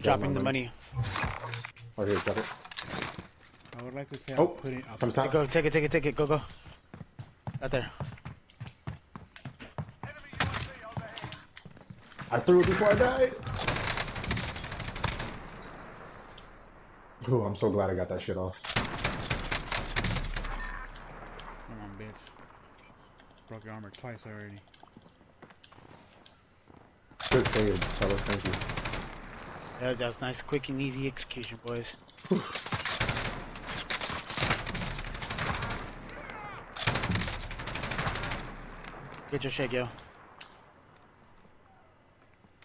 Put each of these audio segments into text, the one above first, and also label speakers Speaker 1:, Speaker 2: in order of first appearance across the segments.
Speaker 1: Dropping the money.
Speaker 2: Oh, here, drop it.
Speaker 3: I would like to say
Speaker 2: Oh,
Speaker 3: I'm putting up.
Speaker 2: Come top.
Speaker 1: Go, take it, take it, take it. Go, go. Right there.
Speaker 2: I threw it before I died. Ooh, I'm so glad I got that shit off.
Speaker 3: Come on, bitch. Broke your armor twice already.
Speaker 2: Good save, fellas. Thank you.
Speaker 1: Yeah, that was nice, quick and easy execution, boys. Get your shake, yo.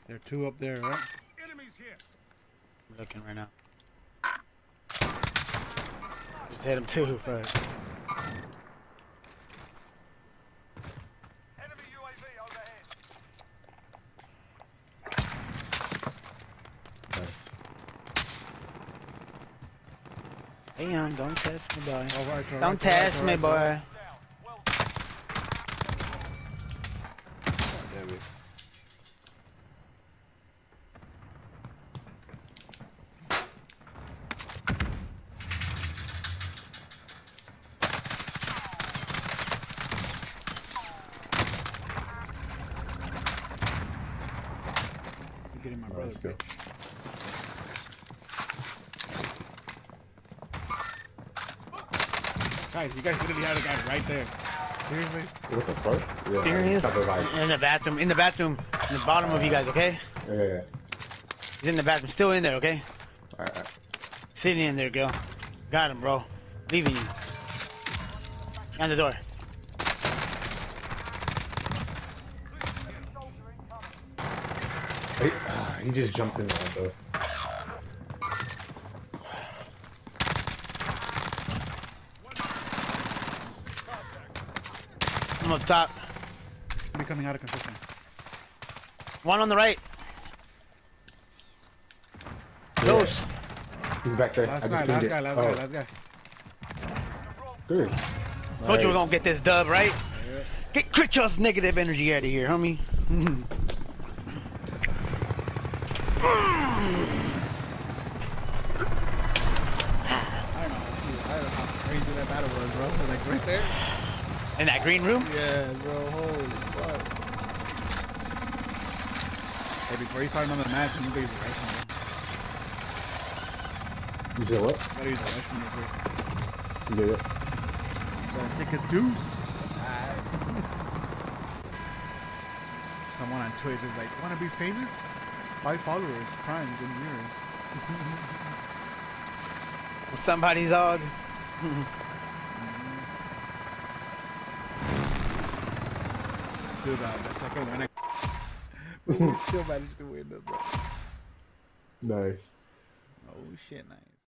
Speaker 3: There are two up there, right?
Speaker 4: Enemies here.
Speaker 1: I'm looking right now. Just hit him too, but damn, don't test me, boy.
Speaker 3: All right, all right,
Speaker 1: Don't
Speaker 3: all right,
Speaker 1: test
Speaker 3: all
Speaker 1: me,
Speaker 3: right,
Speaker 1: boy.
Speaker 4: Down. Well done.
Speaker 2: Damn it.
Speaker 3: You're getting my
Speaker 2: All
Speaker 3: brother,
Speaker 2: right, let's go.
Speaker 3: bitch. Guys, you guys literally had a guy right there. Seriously?
Speaker 2: What the fuck? Yeah,
Speaker 1: Serious?
Speaker 2: top of like,
Speaker 1: In the bathroom, in the bathroom, in the bottom of you guys, okay?
Speaker 2: yeah, yeah, yeah.
Speaker 1: He's in the bathroom, still in there, okay?
Speaker 2: Alright, alright.
Speaker 1: Sitting in there, girl. Got him, bro. Leaving you. And the door.
Speaker 2: Hey, ah, he just jumped in there, though.
Speaker 1: Up top.
Speaker 3: Be coming out of construction.
Speaker 1: One on the right.
Speaker 2: Yeah.
Speaker 1: Close.
Speaker 2: He's back there.
Speaker 3: Last
Speaker 2: I
Speaker 3: guy,
Speaker 2: just
Speaker 3: last
Speaker 2: pinged
Speaker 3: guy,
Speaker 2: it.
Speaker 3: last
Speaker 2: oh,
Speaker 3: guy, last guy.
Speaker 2: Good.
Speaker 1: Told you we're
Speaker 2: Nice.
Speaker 1: gonna get this dub, right? Get Critchell's negative energy out of here, homie.
Speaker 3: I don't know. I don't know how crazy that battle was, bro. Like right there.
Speaker 1: In that green room?
Speaker 3: Yeah, bro. Holy fuck. Hey, before you start another match, you gotta use the restroom.
Speaker 2: You said what?
Speaker 3: bro. You gotta use the restroom real quick.
Speaker 2: You did it.
Speaker 3: Gotta take a deuce. Someone on Twitch is like, wanna be famous? Five followers, crimes, and years.
Speaker 1: Somebody's odd.
Speaker 3: Dude, uh, the second win, I still managed to win it, bro.
Speaker 2: Nice.
Speaker 3: Oh shit, nice.